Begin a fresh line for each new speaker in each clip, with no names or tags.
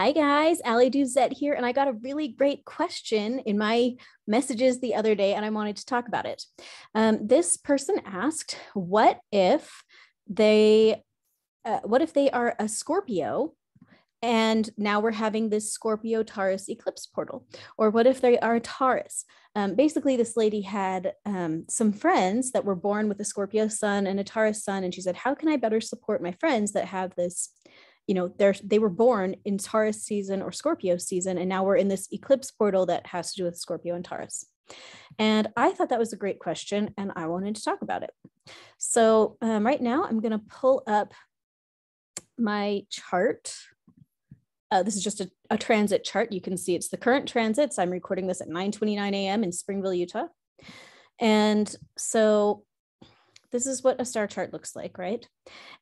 Hi guys, Allie Duzett here, and I got a really great question in my messages the other day, and I wanted to talk about it. Um, this person asked, "What if they, uh, what if they are a Scorpio, and now we're having this Scorpio Taurus eclipse portal, or what if they are a Taurus?" Um, basically, this lady had um, some friends that were born with a Scorpio sun and a Taurus sun, and she said, "How can I better support my friends that have this?" You know they're they were born in taurus season or scorpio season and now we're in this eclipse portal that has to do with scorpio and taurus. And i thought that was a great question and i wanted to talk about it. So um, right now i'm going to pull up my chart. Uh, this is just a, a transit chart. You can see it's the current transits. I'm recording this at 9 29 a.m in springville utah. And so this is what a star chart looks like, right?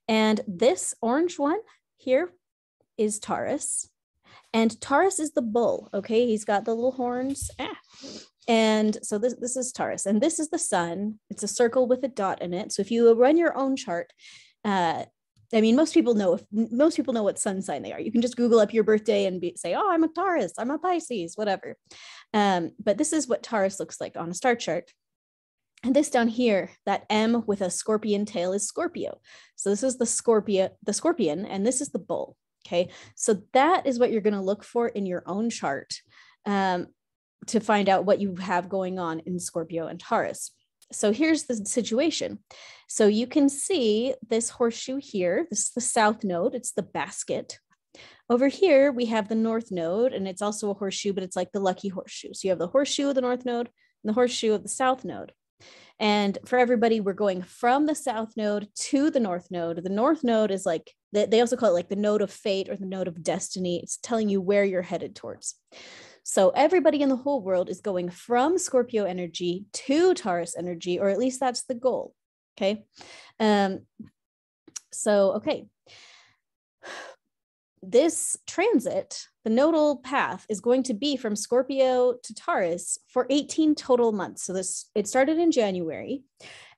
And this orange one here is Taurus. And Taurus is the bull, okay? He's got the little horns. Ah. And so this, this is Taurus. And this is the sun. It's a circle with a dot in it. So if you run your own chart, uh, I mean, most people know if most people know what sun sign they are. You can just Google up your birthday and be, say, "Oh, I'm a Taurus. I'm a Pisces, whatever." Um, but this is what Taurus looks like on a star chart. And this down here, that M with a scorpion tail is Scorpio. So this is the Scorpio, the scorpion, and this is the bull. Okay. So that is what you're going to look for in your own chart um, to find out what you have going on in Scorpio and Taurus. So here's the situation. So you can see this horseshoe here. This is the south node, it's the basket. Over here, we have the north node, and it's also a horseshoe, but it's like the lucky horseshoe. So you have the horseshoe of the north node and the horseshoe of the south node. And for everybody, we're going from the south node to the north node. The north node is like, they also call it like the node of fate or the node of destiny. It's telling you where you're headed towards. So everybody in the whole world is going from Scorpio energy to Taurus energy, or at least that's the goal. Okay. Um, so, okay this transit, the nodal path is going to be from Scorpio to Taurus for 18 total months. So this it started in January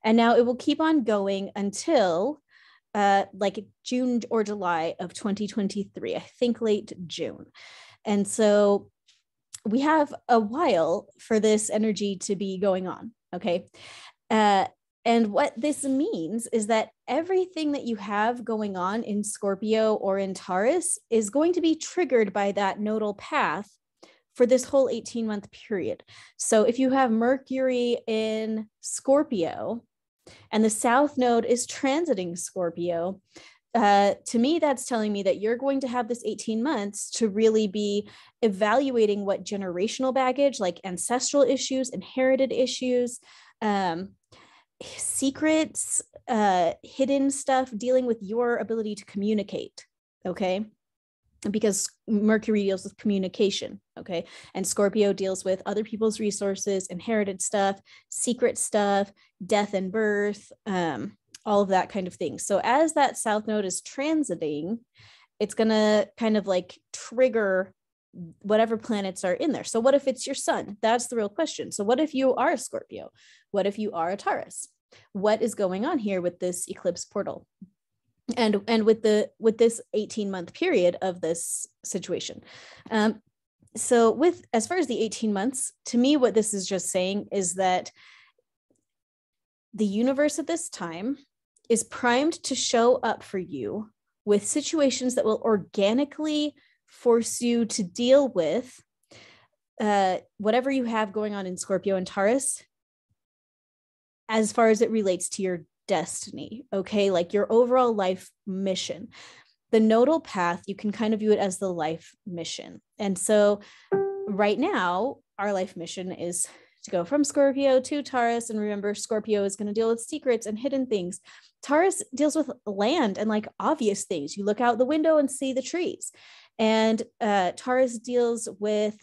and now it will keep on going until uh, like June or July of 2023, I think late June. And so we have a while for this energy to be going on. Okay. Uh, and what this means is that everything that you have going on in Scorpio or in Taurus is going to be triggered by that nodal path for this whole 18 month period. So if you have Mercury in Scorpio and the South Node is transiting Scorpio, uh, to me, that's telling me that you're going to have this 18 months to really be evaluating what generational baggage, like ancestral issues, inherited issues, um, secrets, uh, hidden stuff dealing with your ability to communicate. Okay. Because Mercury deals with communication. Okay. And Scorpio deals with other people's resources, inherited stuff, secret stuff, death and birth, um, all of that kind of thing. So as that South Node is transiting, it's going to kind of like trigger whatever planets are in there. So what if it's your sun? That's the real question. So what if you are a Scorpio? What if you are a Taurus? What is going on here with this eclipse portal? And and with the with this 18 month period of this situation. Um, so with as far as the 18 months, to me what this is just saying is that the universe at this time is primed to show up for you with situations that will organically force you to deal with uh, whatever you have going on in Scorpio and Taurus as far as it relates to your destiny, okay? Like your overall life mission. The nodal path, you can kind of view it as the life mission. And so, right now, our life mission is to go from Scorpio to Taurus. And remember, Scorpio is going to deal with secrets and hidden things. Taurus deals with land and like obvious things. You look out the window and see the trees. And uh, Taurus deals with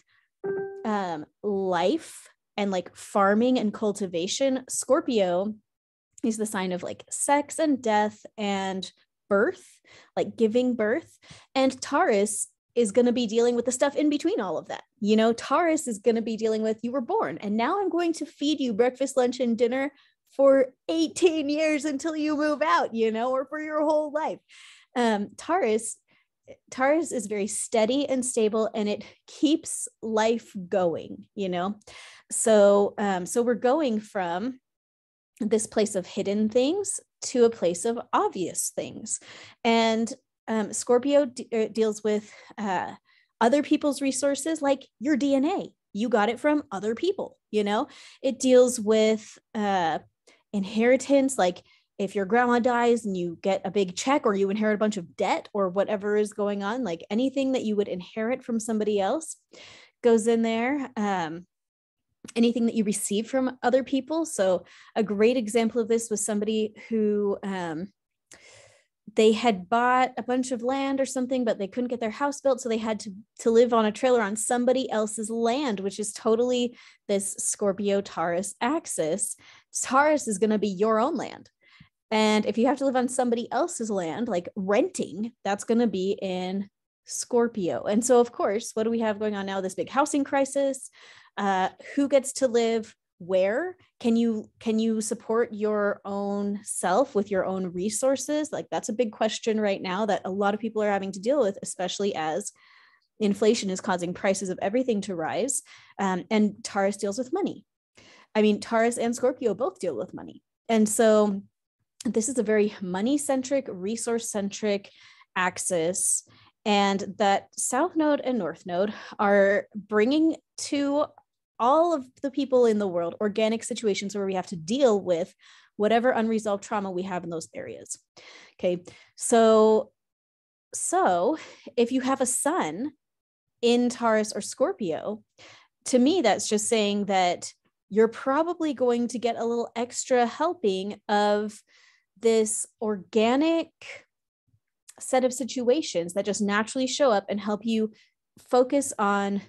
um, life and like farming and cultivation. Scorpio is the sign of like sex and death and birth, like giving birth. And Taurus is going to be dealing with the stuff in between all of that. You know, Taurus is going to be dealing with you were born and now I'm going to feed you breakfast, lunch, and dinner for 18 years until you move out, you know, or for your whole life. Um, Taurus Taurus is very steady and stable and it keeps life going, you know? So, um, so we're going from this place of hidden things to a place of obvious things. And um, Scorpio d- uh, deals with uh, other people's resources, like your DNA. You got it from other people, you know? It deals with uh, inheritance, like if your grandma dies and you get a big check or you inherit a bunch of debt or whatever is going on, like anything that you would inherit from somebody else goes in there. Um, anything that you receive from other people. So, a great example of this was somebody who um, they had bought a bunch of land or something, but they couldn't get their house built. So they had to, to live on a trailer on somebody else's land, which is totally this Scorpio Taurus axis. Taurus is going to be your own land. And if you have to live on somebody else's land, like renting, that's going to be in Scorpio. And so, of course, what do we have going on now? This big housing crisis. Uh, who gets to live where can you can you support your own self with your own resources like that's a big question right now that a lot of people are having to deal with especially as inflation is causing prices of everything to rise um, and taurus deals with money i mean taurus and scorpio both deal with money and so this is a very money centric resource centric axis and that south node and north node are bringing to all of the people in the world organic situations where we have to deal with whatever unresolved trauma we have in those areas. Okay so so if you have a sun in taurus or scorpio to me that's just saying that you're probably going to get a little extra helping of this organic set of situations that just naturally show up and help you focus on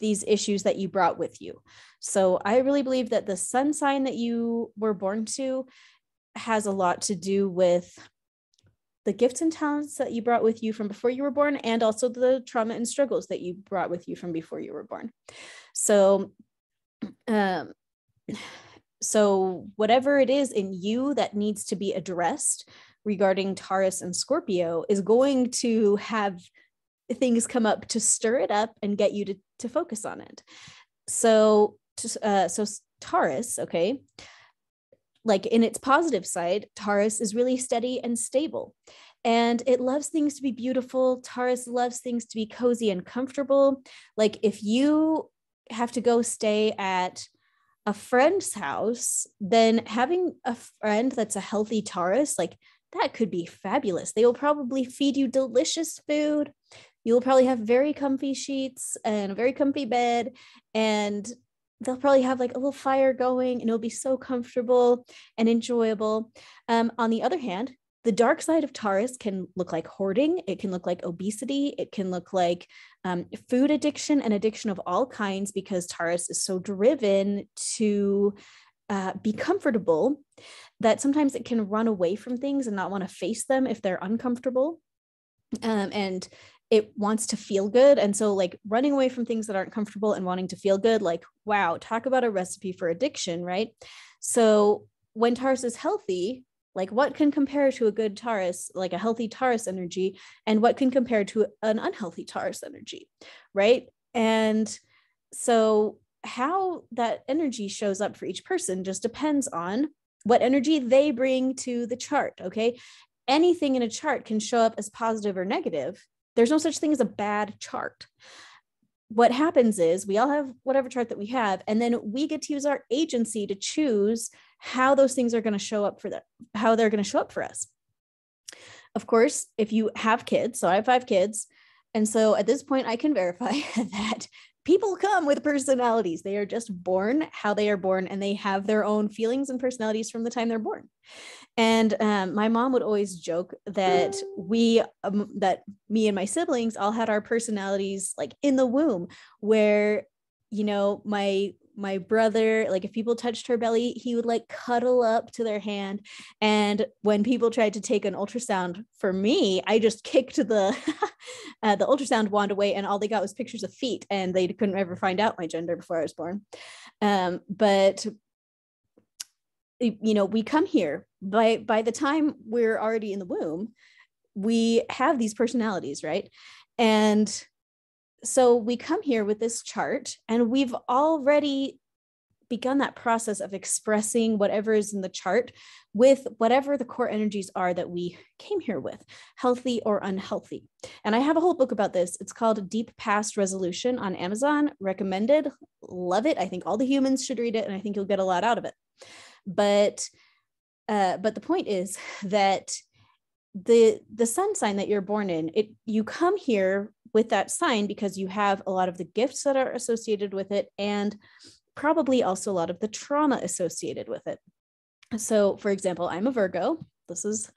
these issues that you brought with you. So I really believe that the sun sign that you were born to has a lot to do with the gifts and talents that you brought with you from before you were born and also the trauma and struggles that you brought with you from before you were born. So um so whatever it is in you that needs to be addressed regarding Taurus and Scorpio is going to have things come up to stir it up and get you to, to focus on it. So, uh, so Taurus, okay, like in its positive side, Taurus is really steady and stable. And it loves things to be beautiful. Taurus loves things to be cozy and comfortable. Like if you have to go stay at a friend's house, then having a friend that's a healthy Taurus, like that could be fabulous. They will probably feed you delicious food you'll probably have very comfy sheets and a very comfy bed and they'll probably have like a little fire going and it'll be so comfortable and enjoyable um, on the other hand the dark side of taurus can look like hoarding it can look like obesity it can look like um, food addiction and addiction of all kinds because taurus is so driven to uh, be comfortable that sometimes it can run away from things and not want to face them if they're uncomfortable um, and it wants to feel good. And so, like, running away from things that aren't comfortable and wanting to feel good, like, wow, talk about a recipe for addiction, right? So, when Taurus is healthy, like, what can compare to a good Taurus, like a healthy Taurus energy, and what can compare to an unhealthy Taurus energy, right? And so, how that energy shows up for each person just depends on what energy they bring to the chart. Okay. Anything in a chart can show up as positive or negative there's no such thing as a bad chart. What happens is we all have whatever chart that we have, and then we get to use our agency to choose how those things are going to show up for that, how they're going to show up for us. Of course, if you have kids, so I have five kids, and so at this point, I can verify that people come with personalities. They are just born how they are born, and they have their own feelings and personalities from the time they're born. And um, my mom would always joke that we, um, that me and my siblings all had our personalities like in the womb, where, you know, my my brother like if people touched her belly he would like cuddle up to their hand. And when people tried to take an ultrasound for me i just kicked the uh, the ultrasound wand away and all they got was pictures of feet and they couldn't ever find out my gender before i was born. Um, but you know we come here. By by the time we're already in the womb we have these personalities, right? And so we come here with this chart and we've already begun that process of expressing whatever is in the chart with whatever the core energies are that we came here with, healthy or unhealthy. And I have a whole book about this. It's called Deep Past Resolution on Amazon. Recommended. Love it. I think all the humans should read it and I think you'll get a lot out of it. But uh, but the point is that the the sun sign that you're born in, it you come here with that sign because you have a lot of the gifts that are associated with it and probably also a lot of the trauma associated with it. So, for example, I'm a Virgo. This is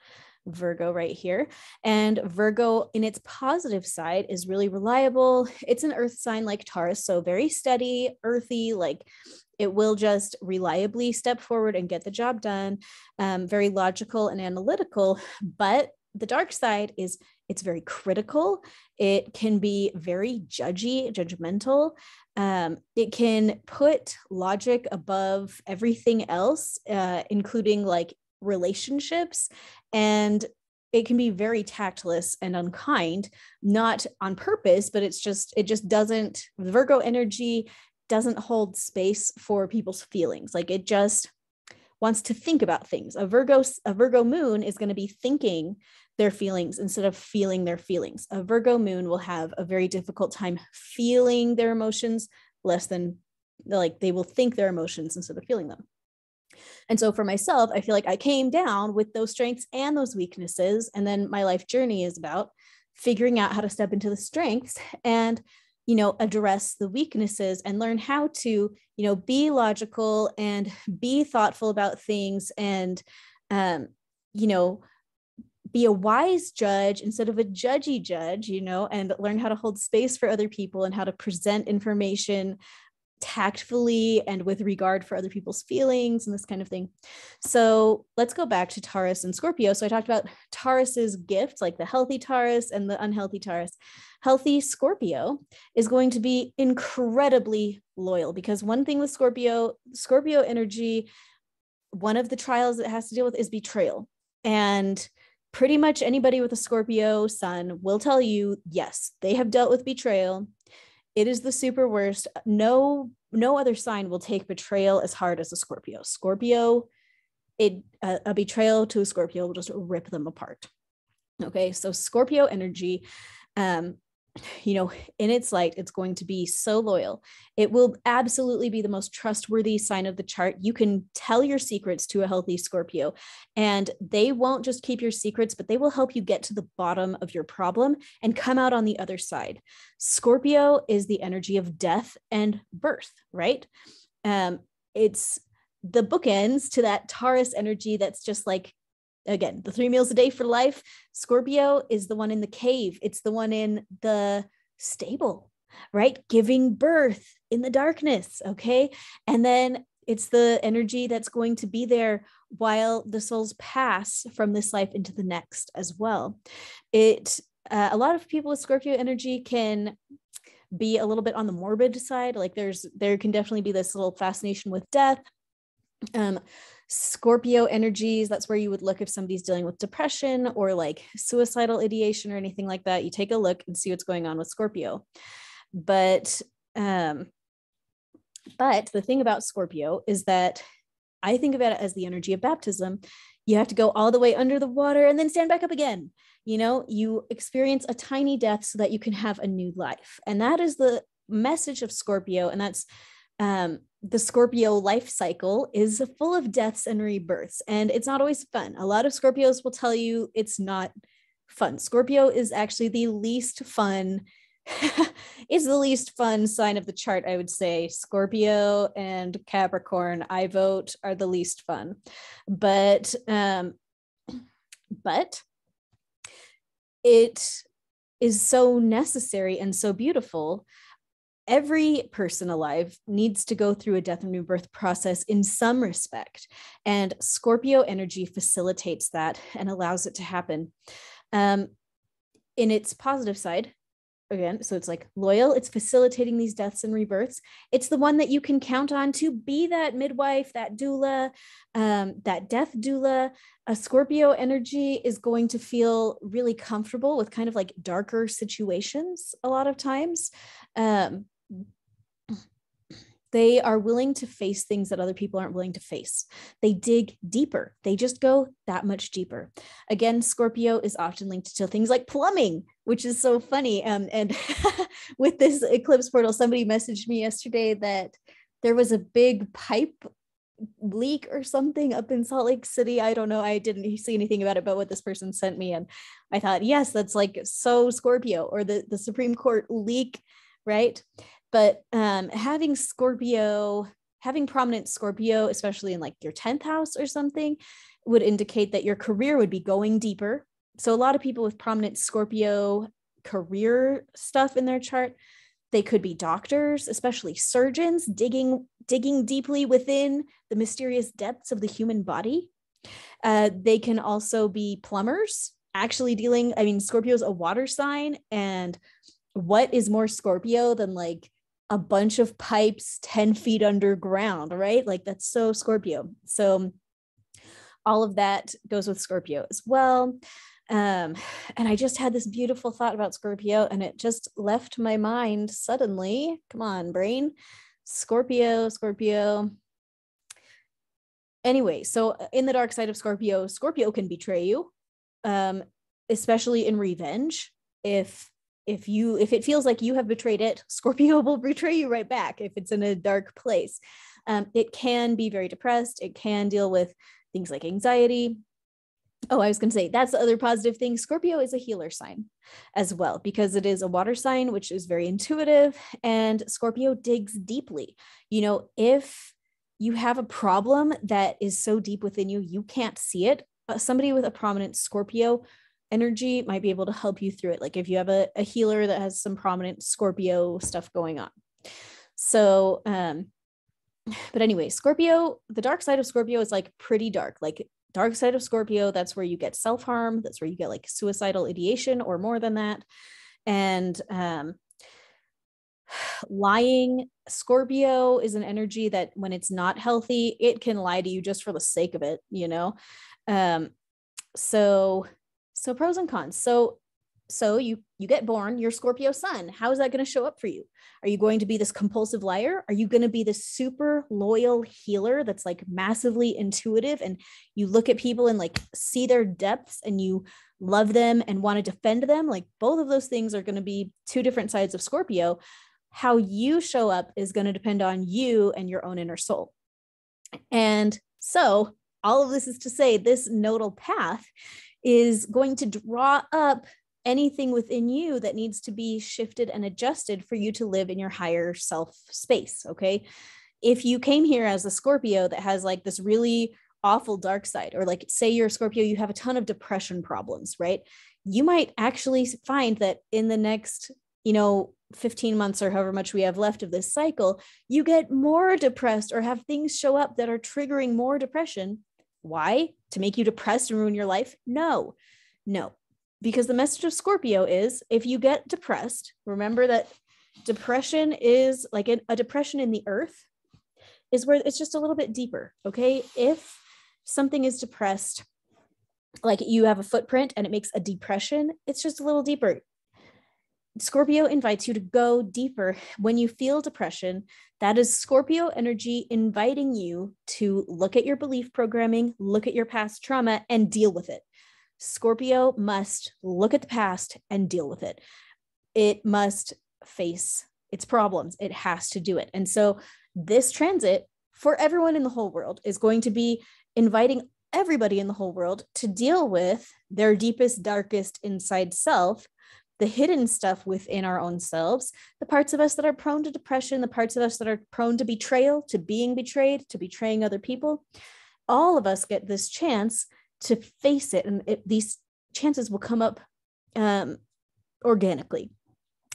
Virgo right here. And Virgo, in its positive side, is really reliable. It's an earth sign like Taurus, so very steady, earthy, like it will just reliably step forward and get the job done. Um, very logical and analytical. But the dark side is it's very critical. It can be very judgy, judgmental. Um, it can put logic above everything else, uh, including like relationships. And it can be very tactless and unkind, not on purpose, but it's just, it just doesn't, Virgo energy doesn't hold space for people's feelings. Like it just wants to think about things. A Virgo, a Virgo moon is going to be thinking their feelings instead of feeling their feelings. A Virgo moon will have a very difficult time feeling their emotions less than like they will think their emotions instead of feeling them. And so for myself, I feel like I came down with those strengths and those weaknesses. And then my life journey is about figuring out how to step into the strengths and you know address the weaknesses and learn how to you know be logical and be thoughtful about things and um you know be a wise judge instead of a judgy judge, you know, and learn how to hold space for other people and how to present information tactfully and with regard for other people's feelings and this kind of thing. So let's go back to Taurus and Scorpio. So I talked about Taurus's gifts, like the healthy Taurus and the unhealthy Taurus. Healthy Scorpio is going to be incredibly loyal because one thing with Scorpio, Scorpio energy, one of the trials it has to deal with is betrayal. And pretty much anybody with a Scorpio sun will tell you yes, they have dealt with betrayal. It is the super worst. No no other sign will take betrayal as hard as a Scorpio. Scorpio it a, a betrayal to a Scorpio will just rip them apart. Okay? So Scorpio energy um you know, in its light, it's going to be so loyal. It will absolutely be the most trustworthy sign of the chart. You can tell your secrets to a healthy Scorpio, and they won't just keep your secrets, but they will help you get to the bottom of your problem and come out on the other side. Scorpio is the energy of death and birth, right? Um, it's the bookends to that Taurus energy that's just like again, the three meals a day for life. Scorpio is the one in the cave, it's the one in the stable, right? Giving birth in the darkness. Okay. And then it's the energy that's going to be there while the souls pass from this life into the next as well. It, uh, a lot of people with Scorpio energy can be a little bit on the morbid side. Like there's, there can definitely be this little fascination with death. Um, Scorpio energies, that's where you would look if somebody's dealing with depression or like suicidal ideation or anything like that. You take a look and see what's going on with Scorpio. But um but the thing about Scorpio is that I think about it as the energy of baptism. You have to go all the way under the water and then stand back up again. You know, you experience a tiny death so that you can have a new life. And that is the message of Scorpio. And that's um, the Scorpio life cycle is full of deaths and rebirths, and it's not always fun. A lot of Scorpios will tell you it's not fun. Scorpio is actually the least fun. is the least fun sign of the chart, I would say. Scorpio and Capricorn, I vote, are the least fun. But um, but it is so necessary and so beautiful every person alive needs to go through a death and rebirth process in some respect. And Scorpio energy facilitates that and allows it to happen. Um, in its positive side, again, so it's like loyal, it's facilitating these deaths and rebirths. It's the one that you can count on to be that midwife, that doula, um, that death doula. A Scorpio energy is going to feel really comfortable with kind of like darker situations a lot of times. Um, they are willing to face things that other people aren't willing to face. They dig deeper. They just go that much deeper. Again, Scorpio is often linked to things like plumbing, which is so funny. Um, and with this eclipse portal, somebody messaged me yesterday that there was a big pipe leak or something up in Salt Lake City. I don't know. I didn't see anything about it, but what this person sent me. And I thought, yes, that's like so Scorpio or the, the Supreme Court leak, right? But um, having Scorpio, having prominent Scorpio, especially in like your 10th house or something, would indicate that your career would be going deeper. So a lot of people with prominent Scorpio career stuff in their chart, they could be doctors, especially surgeons, digging digging deeply within the mysterious depths of the human body. Uh, they can also be plumbers, actually dealing. I mean, Scorpio is a water sign, and what is more Scorpio than like a bunch of pipes 10 feet underground, right? Like that's so Scorpio. So all of that goes with Scorpio as well. Um, and I just had this beautiful thought about Scorpio and it just left my mind suddenly. Come on, brain. Scorpio, Scorpio. Anyway, so in the dark side of Scorpio, Scorpio can betray you, um, especially in revenge. If if you if it feels like you have betrayed it scorpio will betray you right back if it's in a dark place. Um, it can be very depressed. It can deal with things like anxiety. Oh i was going to say that's the other positive thing. Scorpio is a healer sign as well because it is a water sign which is very intuitive and scorpio digs deeply. You know if you have a problem that is so deep within you you can't see it somebody with a prominent scorpio energy might be able to help you through it. Like if you have a, a healer that has some prominent Scorpio stuff going on. So, um, but anyway, Scorpio, the dark side of Scorpio is like pretty dark. Like dark side of Scorpio, that's where you get self harm. That's where you get like suicidal ideation or more than that. And um, lying, Scorpio is an energy that when it's not healthy, it can lie to you just for the sake of it, you know? Um, so so pros and cons. So so you you get born your scorpio sun how is that going to show up for you? Are you going to be this compulsive liar? Are you going to be this super loyal healer that's like massively intuitive and you look at people and like see their depths and you love them and want to defend them? Like both of those things are going to be two different sides of scorpio. How you show up is going to depend on you and your own inner soul. And so all of this is to say this nodal path is going to draw up anything within you that needs to be shifted and adjusted for you to live in your higher self space. Okay. If you came here as a Scorpio that has like this really awful dark side, or like say you're a Scorpio, you have a ton of depression problems, right? You might actually find that in the next, you know, 15 months or however much we have left of this cycle, you get more depressed or have things show up that are triggering more depression why? To make you depressed and ruin your life? No, no. Because the message of Scorpio is if you get depressed, remember that depression is like a, depression in the earth, is where it's just a little bit deeper. Okay. If something is depressed, like you have a footprint and it makes a depression, it's just a little deeper. Scorpio invites you to go deeper. When you feel depression, that is Scorpio energy inviting you to look at your belief programming, look at your past trauma, and deal with it. Scorpio must look at the past and deal with it. It must face its problems. It has to do it. And so, this transit for everyone in the whole world is going to be inviting everybody in the whole world to deal with their deepest, darkest inside self the hidden stuff within our own selves, the parts of us that are prone to depression, the parts of us that are prone to betrayal, to being betrayed, to betraying other people. All of us get this chance to face it, and it, these chances will come up um, organically.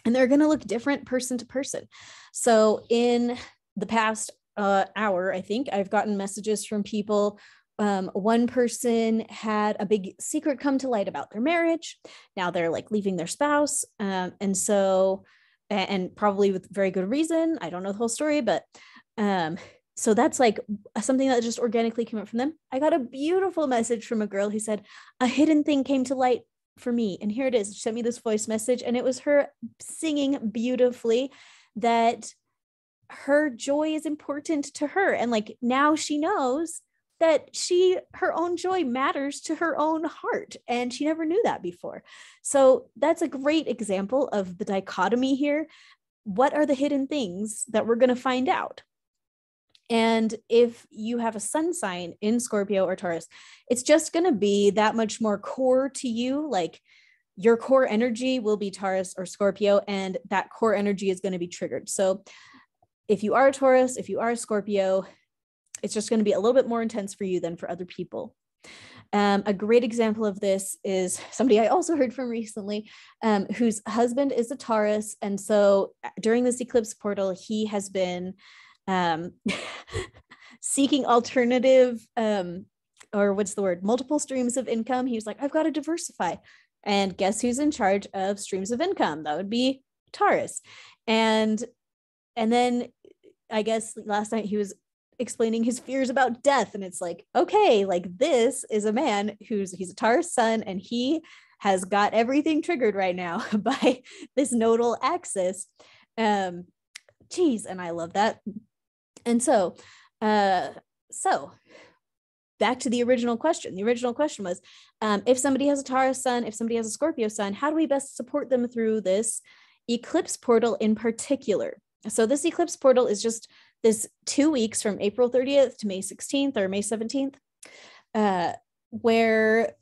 And they're going to look different person to person. So, in the past uh, hour, I think I've gotten messages from people um, one person had a big secret come to light about their marriage. Now they're like leaving their spouse. Um, and so, and probably with very good reason. I don't know the whole story, but um, so that's like something that just organically came up from them. I got a beautiful message from a girl who said, A hidden thing came to light for me. And here it is. She sent me this voice message, and it was her singing beautifully that her joy is important to her. And like now she knows that she her own joy matters to her own heart and she never knew that before so that's a great example of the dichotomy here what are the hidden things that we're going to find out and if you have a sun sign in Scorpio or Taurus, it's just going to be that much more core to you. Like your core energy will be Taurus or Scorpio, and that core energy is going to be triggered. So if you are a Taurus, if you are a Scorpio, it's just going to be a little bit more intense for you than for other people. Um, a great example of this is somebody I also heard from recently, um, whose husband is a Taurus. And so uh, during this eclipse portal, he has been um, seeking alternative, um, or what's the word, multiple streams of income. He was like, I've got to diversify. And guess who's in charge of streams of income? That would be Taurus. And and then I guess last night he was explaining his fears about death. And it's like okay like this is a man who's he's a Taurus sun and he has got everything triggered right now by this nodal axis. Um geez and I love that. And so uh so back to the original question. The original question was um, if somebody has a Taurus sun if somebody has a Scorpio sun how do we best support them through this eclipse portal in particular? So this eclipse portal is just this two weeks from April 30th to May 16th or May 17th, uh, where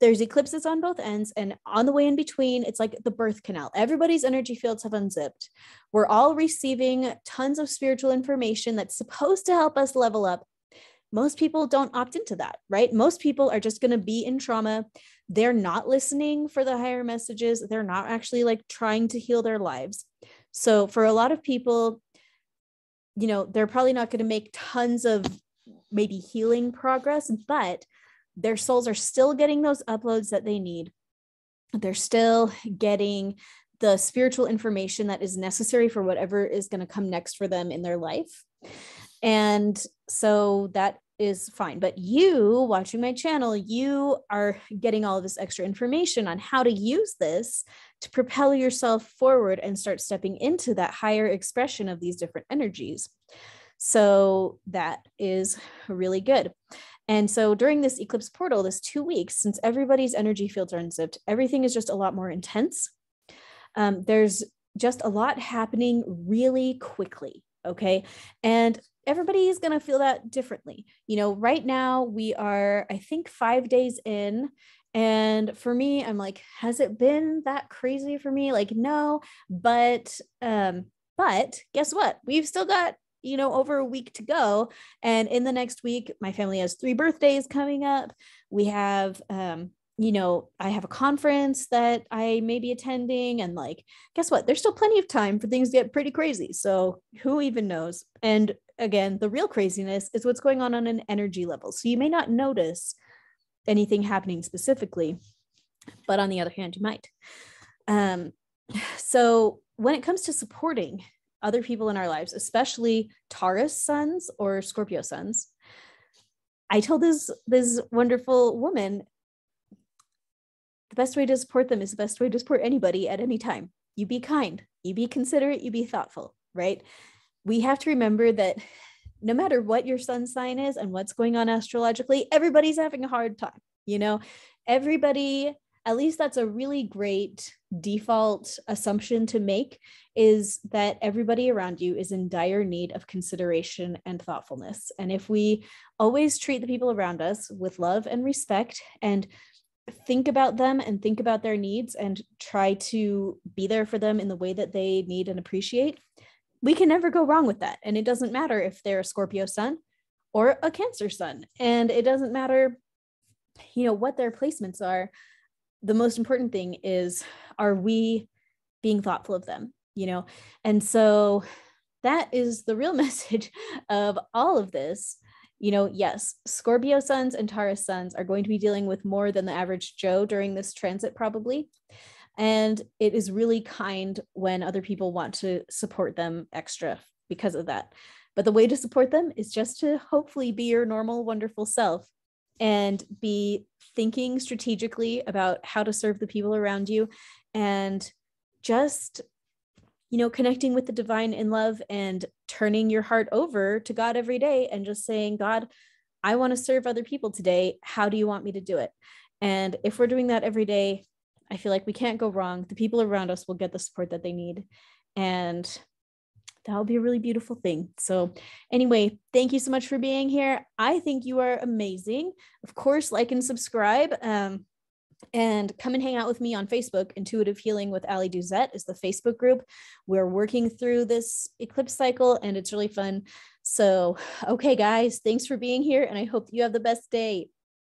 there's eclipses on both ends and on the way in between it's like the birth canal. Everybody's energy fields have unzipped. We're all receiving tons of spiritual information that's supposed to help us level up. Most people don't opt into that right? Most people are just going to be in trauma. They're not listening for the higher messages. They're not actually like trying to heal their lives. So for a lot of people you know, they're probably not going to make tons of maybe healing progress, but their souls are still getting those uploads that they need. They're still getting the spiritual information that is necessary for whatever is going to come next for them in their life. And so that is fine. But you watching my channel, you are getting all this extra information on how to use this to propel yourself forward and start stepping into that higher expression of these different energies. So that is really good. And so during this eclipse portal, this two weeks, since everybody's energy fields are unzipped, everything is just a lot more intense. Um, there's just a lot happening really quickly. Okay. And everybody is going to feel that differently. You know, right now we are, I think, five days in. And for me, I'm like, has it been that crazy for me? Like, no, but, um, but guess what? We've still got, you know, over a week to go. And in the next week, my family has three birthdays coming up. We have, um, you know, I have a conference that I may be attending, and like, guess what? There's still plenty of time for things to get pretty crazy. So, who even knows? And again, the real craziness is what's going on on an energy level. So, you may not notice anything happening specifically, but on the other hand, you might. Um, so, when it comes to supporting other people in our lives, especially Taurus suns or Scorpio suns, I told this this wonderful woman the best way to support them is the best way to support anybody at any time. You be kind, you be considerate, you be thoughtful, right? We have to remember that no matter what your sun sign is and what's going on astrologically, everybody's having a hard time. You know, everybody, at least that's a really great default assumption to make is that everybody around you is in dire need of consideration and thoughtfulness. And if we always treat the people around us with love and respect and think about them and think about their needs and try to be there for them in the way that they need and appreciate, we can never go wrong with that. And it doesn't matter if they're a Scorpio sun or a Cancer sun. And it doesn't matter, you know, what their placements are. The most important thing is are we being thoughtful of them, you know? And so that is the real message of all of this you know, yes, Scorpio suns and Taurus suns are going to be dealing with more than the average Joe during this transit, probably. And it is really kind when other people want to support them extra because of that. But the way to support them is just to hopefully be your normal, wonderful self and be thinking strategically about how to serve the people around you and just you know connecting with the divine in love and turning your heart over to God every day and just saying god i want to serve other people today how do you want me to do it and if we're doing that every day i feel like we can't go wrong the people around us will get the support that they need and that will be a really beautiful thing. So, anyway, thank you so much for being here. I think you are amazing. Of course, like and subscribe. Um, and come and hang out with me on Facebook. Intuitive Healing with Allie Duzett is the Facebook group. We're working through this eclipse cycle and it's really fun. So, okay, guys, thanks for being here. And I hope you have the best day.